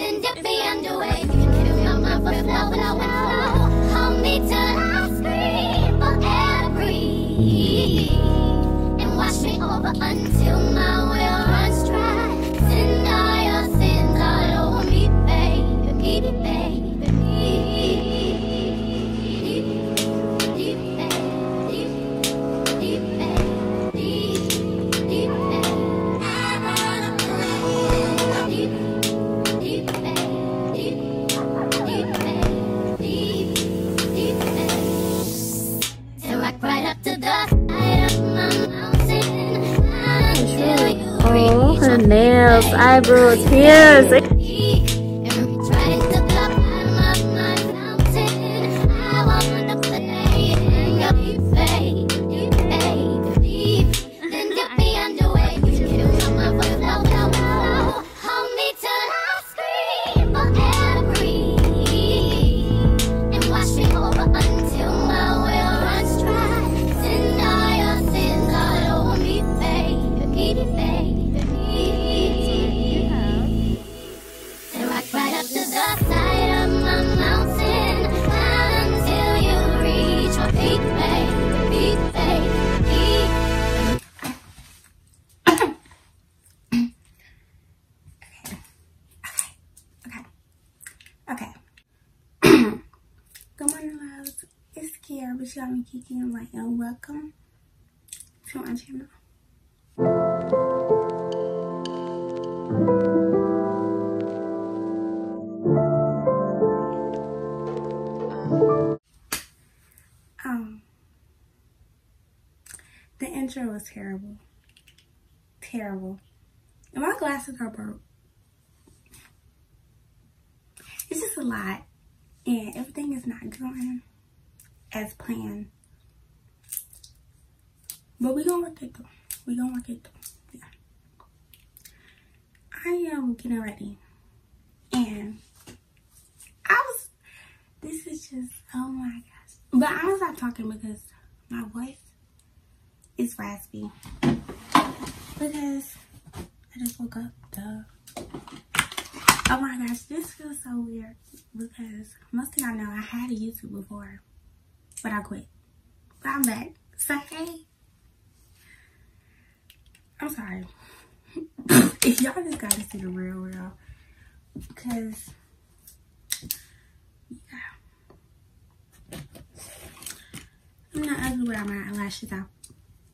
Then dip me underway. You can kill my mother, flow, flow, flow. Hold me till I scream for air breathe. And wash me over until my well Oh, her nails, eyebrows, ears. Channel. Um, the intro was terrible. Terrible. And my glasses are broke. It's just a lot. And everything is not going as planned. But we gonna work it through. We gonna work it through. Yeah. I am getting ready. And I was this is just oh my gosh. But I'm gonna stop talking because my voice is raspy. Because I just woke up duh. Oh my gosh, this feels so weird because most of y'all know I had a YouTube before, but I quit. But I'm back. So hey, I'm sorry. if y'all just gotta see the real real, because yeah, I'm not ugly without my lashes out.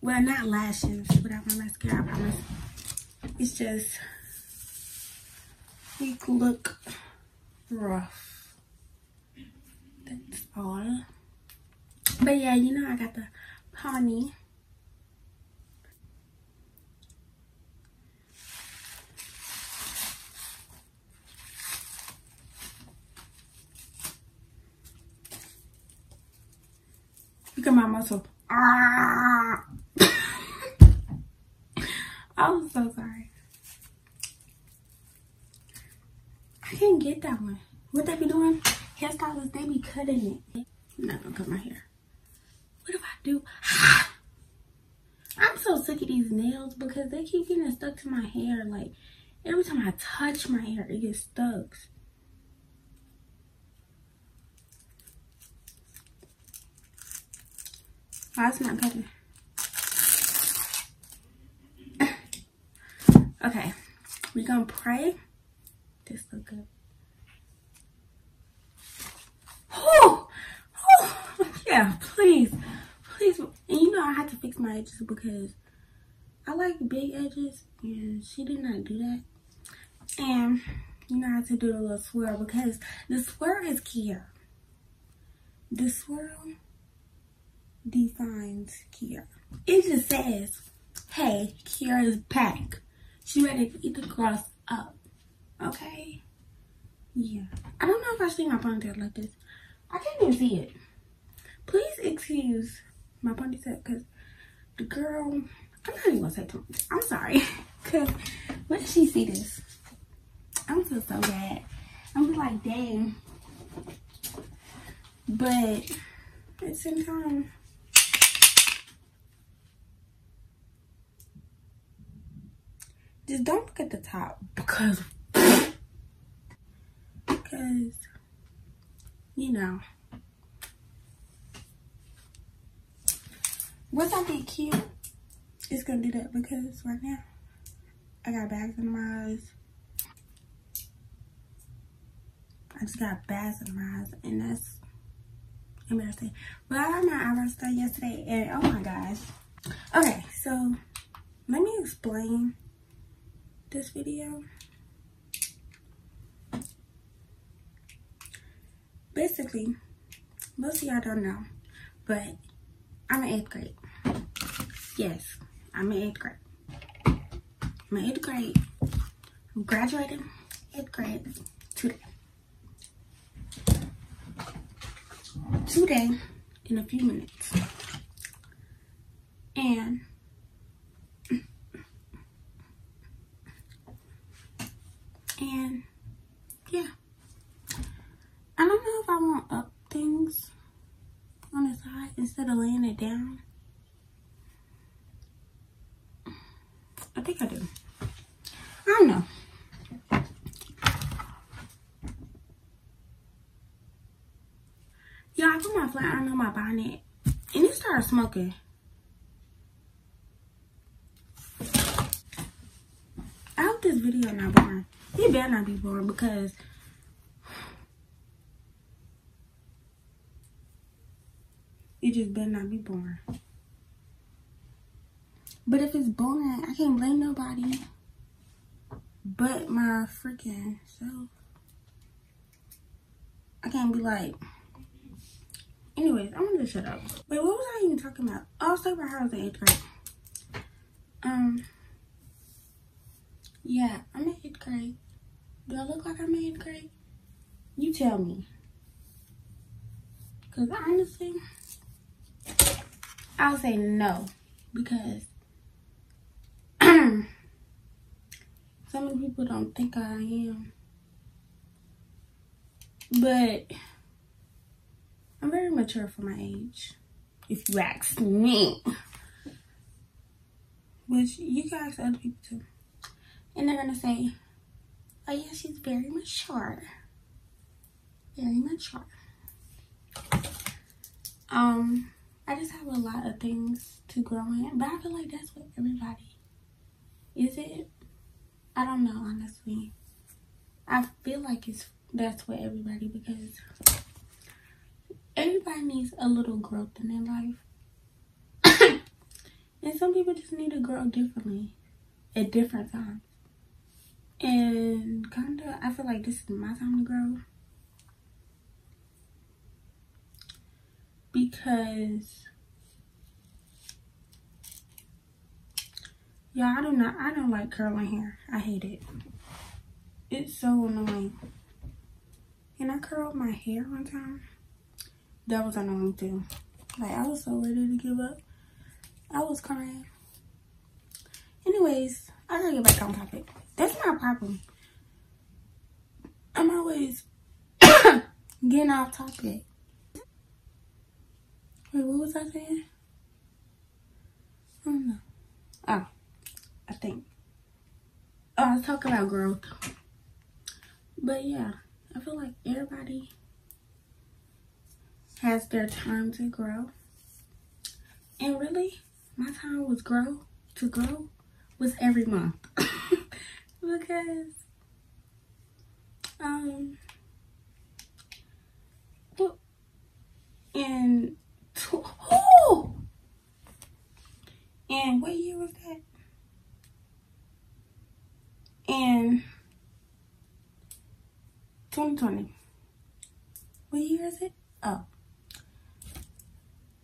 Well, not lashes without my mascara. I promise. It's just we look rough. That's all. But yeah, you know I got the pony. At my muscle. Ah! I'm so sorry. I can't get that one. What they be doing? Hairstylists, they be cutting it. I'm not gonna cut my hair. What if I do? I'm so sick of these nails because they keep getting stuck to my hair. Like, every time I touch my hair, it gets stuck. Why it's not cutting? okay, we gonna pray. This look good. Oh, yeah, please, please. And you know I had to fix my edges because I like big edges, and she did not do that. And you know I had to do the little swirl because the swirl is Kia. The swirl defines Kia. It just says, "Hey, Kia is back. She ready to eat the crust up." Okay. Yeah. I don't know if I see my ponytail like this. I can't even see it. Please excuse my ponytail because the girl, I'm not even gonna say too much. I'm sorry. Because when she see this, I'm feel so bad. I'm like, dang. But at the same time, just don't look at the top because because, you know. Once I get cute, it's gonna do that because right now I got bags in my eyes. I just got bags in my eyes and that's embarrassing. But I got my eyebrows done yesterday and oh my gosh. Okay, so let me explain this video. Basically, most of y'all don't know, but I'm in eighth grade. Yes, I'm in eighth grade. I'm in eighth grade. I'm graduating eighth grade today. Today, in a few minutes. And and yeah. I don't know if I want up things on the side instead of laying it down. I think I do. I don't know. Yeah, I put my bonnet and it started smoking. I hope this video not boring. It better not be boring because it just better not be boring. But if it's boring, I can't blame nobody but my freaking self. I can't be like, anyways, I'm gonna just shut up. Wait, what was I even talking about? I was talking about how I was in eighth grade. Um, yeah, I'm in eighth grade. Do I look like I'm in eighth grade? You tell me. Because honestly, I'll say no. Because so many people don't think I am. But I'm very mature for my age, if you ask me. Which you can ask other people too. And they're gonna say, oh yeah, she's very mature. Very mature. Um, I just have a lot of things to grow in. But I feel like that's what everybody, is it? I don't know, honestly. I feel like it's that's what everybody because everybody needs a little growth in their life. and some people just need to grow differently at different times. And kinda I feel like this is my time to grow. Because yeah, I do not I don't like curling hair. I hate it. It's so annoying. And I curled my hair one time. That was annoying too. Like I was so ready to give up. I was crying. Anyways, I gotta get back on topic. That's my problem. I'm always getting off topic. Wait, what was I saying? I don't know. Oh, I think. Oh, I was talking about growth. But yeah, I feel like everybody has their time to grow. And really, my time was grow to grow was every month. because um and oh and what year was that? And 2020. What year is it? Oh.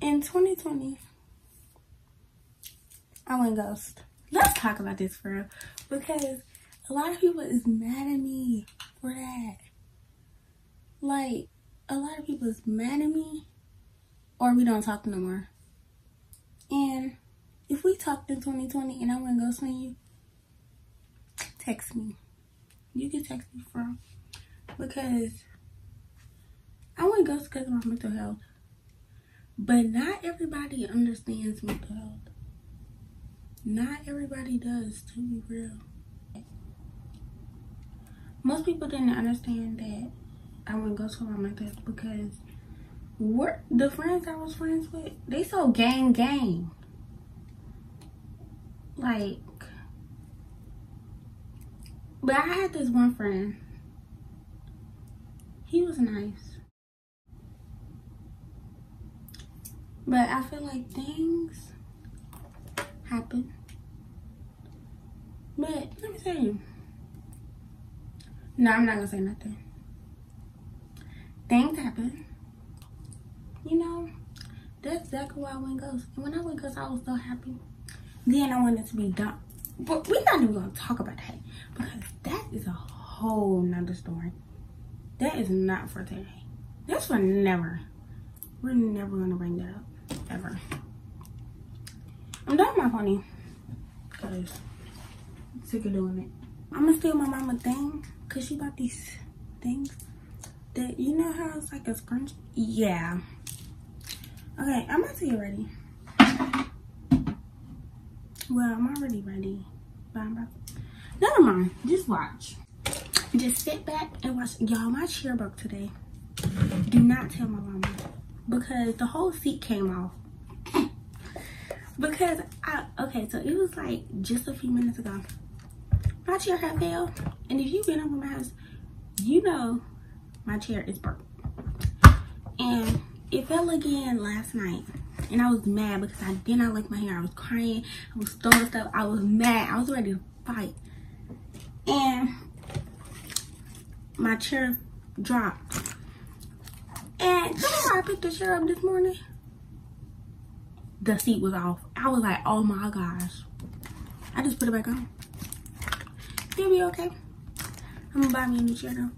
In 2020, I went ghost. Let's talk about this for real. Because a lot of people is mad at me for that. Like, a lot of people is mad at me or we don't talk no more. And if we talked in 2020 and I went ghost on you, text me. You can text me from because I went ghost because of my mental health. But not everybody understands mental health. Not everybody does, to be real most people didn't understand that I wouldn't go to a like that because what the friends I was friends with, they so gang gang. Like, but I had this one friend. He was nice. But I feel like things happen. But let me say, no, I'm not gonna say nothing. Things happen. You know, that's exactly why I went ghost. And when I went ghost, I was so happy. Then I wanted to be done. But we're not even gonna talk about that because that is a whole nother story. That is not for today. That's for never. We're never gonna bring that up. Ever. I'm done with my pony. Because I'm sick of doing it. I'm gonna steal my mama thing. Cause she bought these things. That you know how it's like a scrunch? Yeah. Okay, I'm gonna see you ready. Well, I'm already ready. But I'm about to... Never mind. Just watch. Just sit back and watch. Y'all, my chair broke today. Do not tell my mama. Because the whole seat came off. Because, I, okay, so it was like just a few minutes ago. My chair had fell. And if you've been over my house, you know my chair is broke. And it fell again last night and I was mad because I did not like my hair. I was crying. I was throwing stuff. I was mad. I was ready to fight. And my chair dropped. And you know I picked the chair up this morning? The seat was off. I was like, oh my gosh. I just put it back on. It'll be okay. I'm gonna buy me a new chair though.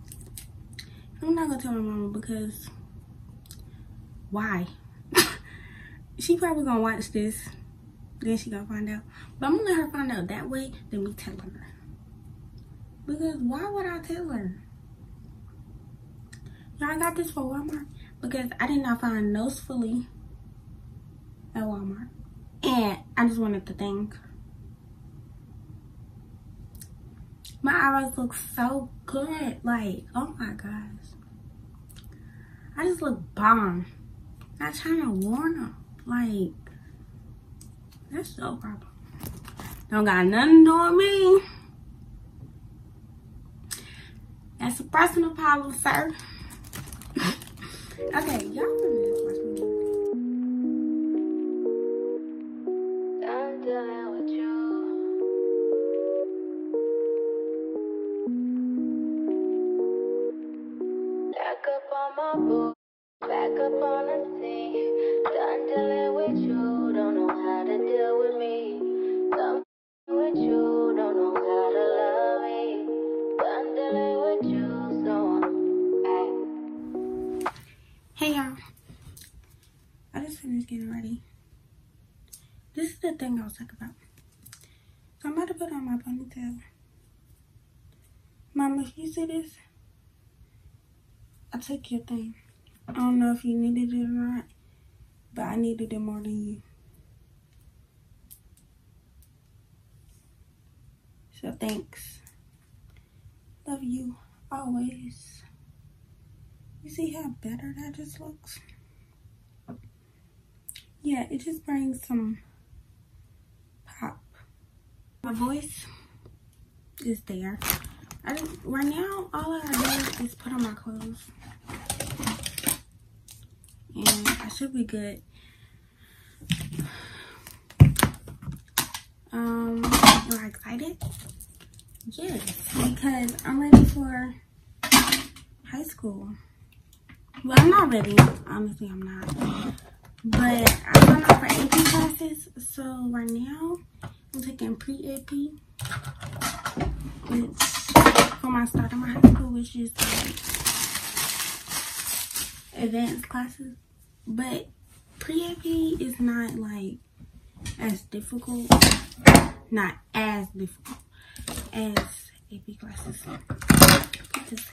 I'm not gonna tell my mama because why? she probably gonna watch this. Then she gonna find out. But I'm gonna let her find out that way than me telling her. Because why would I tell her? Y'all got this for Walmart because I did not find nose fully at Walmart. And I just wanted to think. My eyebrows look so good. Like, oh my gosh. I just look bomb. Not trying to warn them. Like, that's no problem. Don't got nothing to do with me. That's a personal problem, sir. okay, y'all dealing with you, don't know how to deal with me. With you, don't know how to love me. Dealing with you, so I'm Hey y'all. I just finished getting ready. This is the thing I was talking about. So I'm about to put on my ponytail. Mama, if you see this, I took your thing. I don't know if you needed it or not, needed it more than you. So thanks. Love you always. You see how better that just looks? Yeah, it just brings some pop. My voice is there. I just, right now, all I do is put on my clothes. And I should be good. Um, I excited? Yes, because I'm ready for high school. Well, I'm not ready. Honestly, I'm not. But I'm going for AP classes. So right now, I'm taking pre-AP. Which, for my start of my high school, which is like advanced classes. But pre-AP is not like as difficult. Not as difficult as AP classes. Because,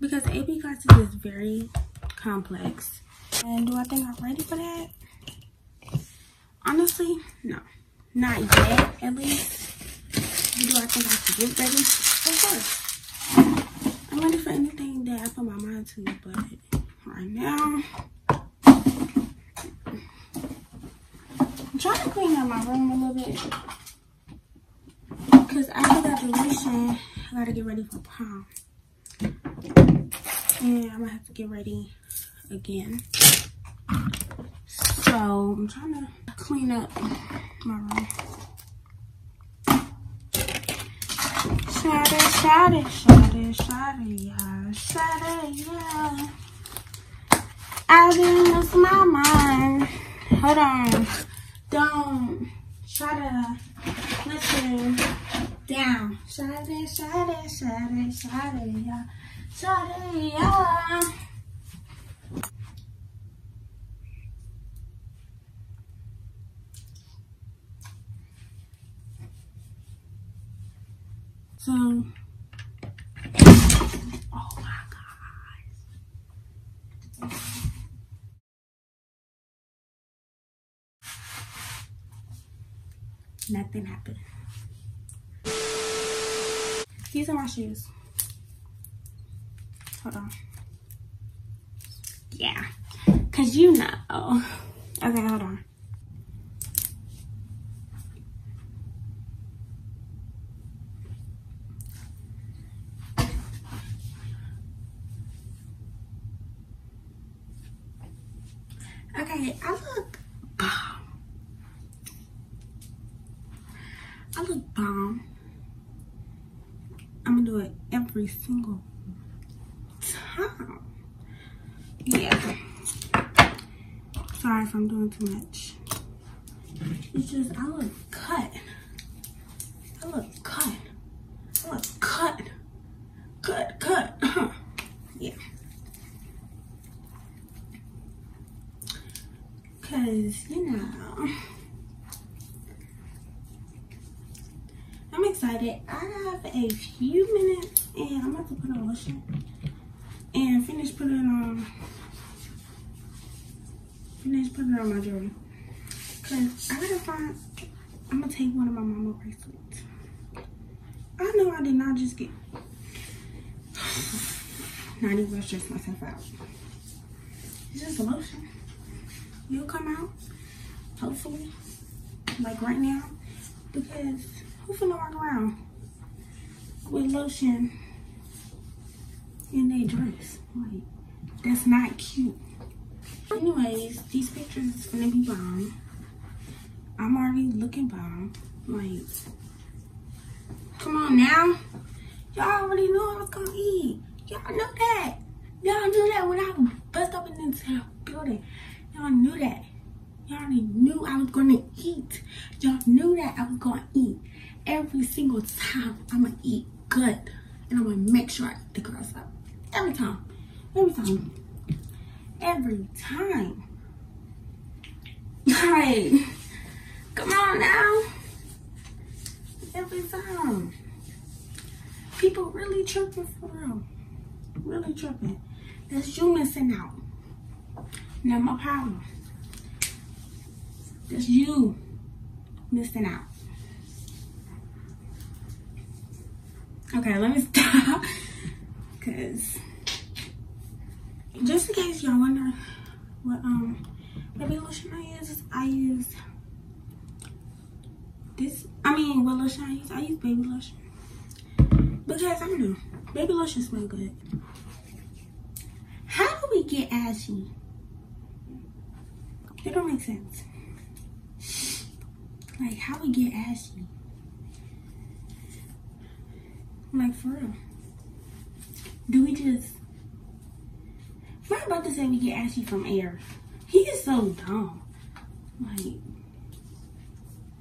because AP classes is very complex. And do I think I'm ready for that? Honestly, no. Not yet, at least. Do I think I should get ready? Of course. I'm ready for anything that I put my mind to but right now, I'm trying to clean up my room a little bit. Because after graduation, I gotta get ready for prom. And I'm gonna have to get ready again. So I'm trying to clean up my room. Shut it, shut it, yeah, it, yeah. I didn't lose my mind. Hold on. Don't try to listen down. Shut it, shut it, yeah. It, yeah. So, oh my God. Nothing happened. These are my shoes. Hold on. Yeah. Cause you know. Okay, hold on. Okay, I look bomb. I look bomb. I'm gonna do it every single time. Yeah. Sorry if I'm doing too much. It's just I look cut. I look cut. I look cut. Cut, cut. yeah. Cause you know I have a few minutes and I'm about to put on lotion and finish putting on finish putting on my jewelry. Cause I gotta find I'm gonna take one of my mama bracelets. I know I did not just get not even gonna stress myself out. It's just a lotion. You'll come out, hopefully, like right now, because who finna walk around with lotion in their dress? Like, that's not cute. Anyways, these pictures is gonna be bomb. I'm already looking bomb. Like, come on now. Y'all already knew I was gonna eat. Y'all knew that. Y'all knew that when I bust up in this building. Y'all knew that. Y'all already knew I was gonna eat. Y'all knew that I was gonna eat. Every single time I'm gonna eat good. And I'm gonna make sure I eat the girls up. Every time. Every time. Every time. Like, come on now. Every time. People really tripping for real. Really tripping. That's you missing out. Not my problem. That's you missing out. Okay, let me stop. Cause just in case y'all wonder what um baby lotion I use, I use this. I mean, what lotion I use? I use baby lotion because I don't know. Baby lotion smell good. How do we get ashy? It don't make sense. Like how we get ashy? Like for real. Do we just We're about to say we get ashy from air. He is so dumb. Like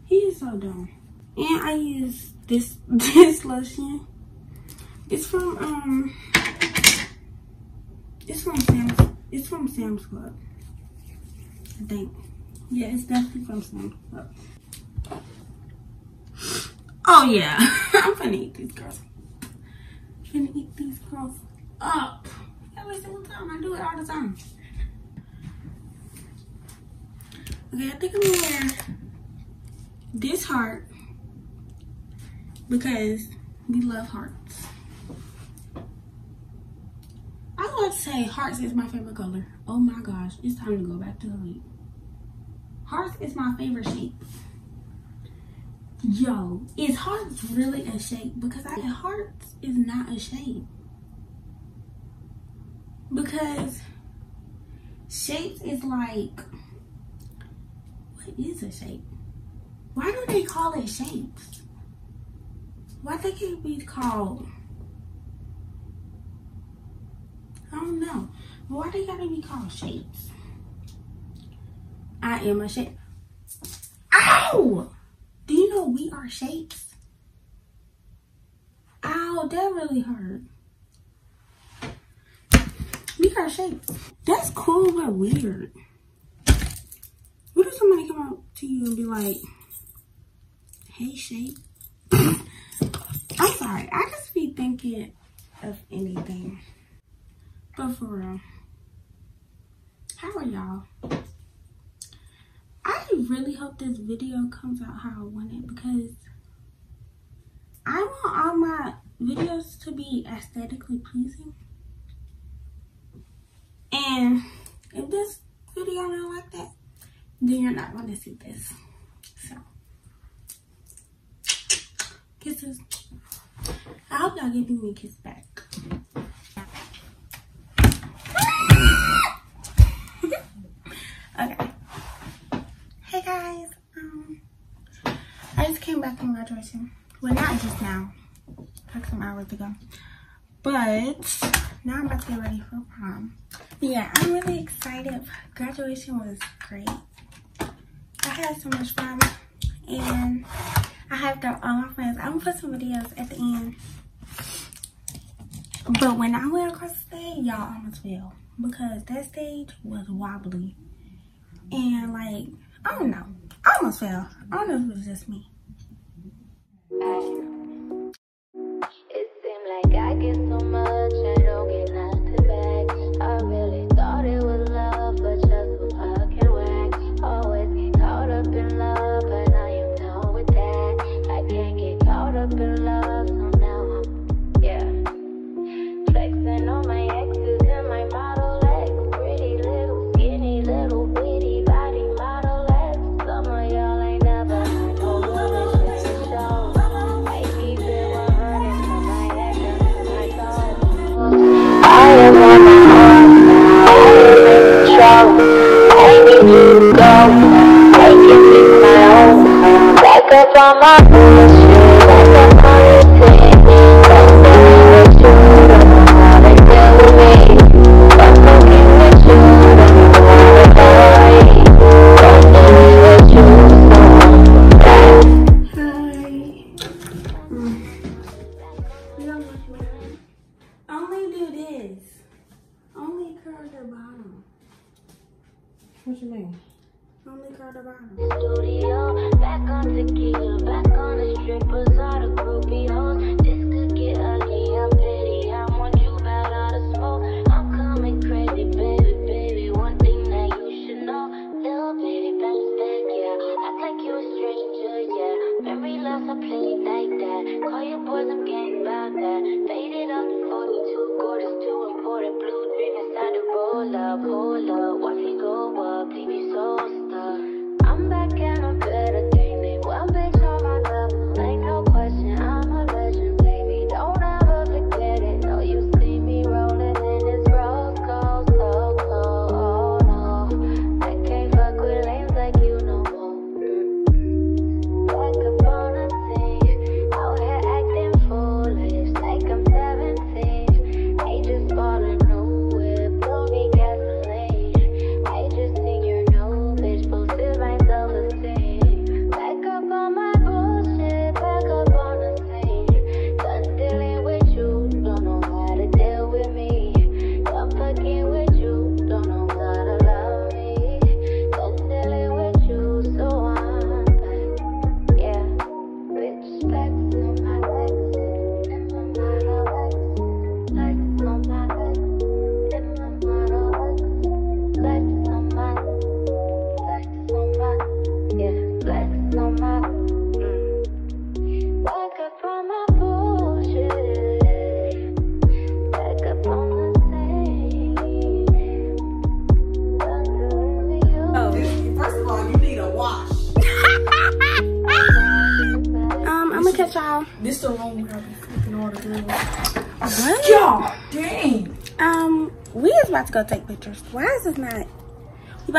he is so dumb. And I use this this lotion. It's from um it's from Sam's it's from Sam's Club. I think. Yeah, it's definitely from Sam's Club. Oh yeah. I'm gonna eat these girls. I'm eat these girls up. Every single time. I do it all the time. Okay, I think I'm gonna wear this heart because we love hearts. I was to say hearts is my favorite color. Oh my gosh, it's time to go back to sleep. Hearts is my favorite shape. Yo, is hearts really a shape? Because I hearts is not a shape. Because shapes is like what is a shape? Why do they call it shapes? Why they can't be called I don't know. Why they gotta be called shapes? I am a shape. Ow! Do you know we are shapes? Ow, that really hurt. We are shapes. That's cool but weird. What if somebody come up to you and be like, hey shape? I'm sorry, I just be thinking of anything. But for real, how are y'all? I really hope this video comes out how I want it because I want all my videos to be aesthetically pleasing. And if this video don't like that, then you're not going to see this. So, kisses. I hope y'all giving me a kiss back. okay. Hey guys, um, I just came back from graduation. Well, not just now, like some hours ago. But now I'm about to get ready for prom. Yeah, I'm really excited. Graduation was great. I had so much fun. And I have the, all my friends. I'm gonna put some videos at the end. But when I went across the stage, y'all almost fell. Because that stage was wobbly. And like, I don't know. I almost fell. I don't know if it was just me. It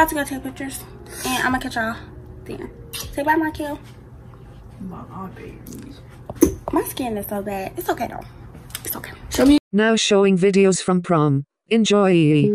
about to go take pictures, and I'm gonna catch y'all then. Say bye. My My skin is so bad. It's okay though. It's okay. Show me. Now showing videos from prom. Enjoy.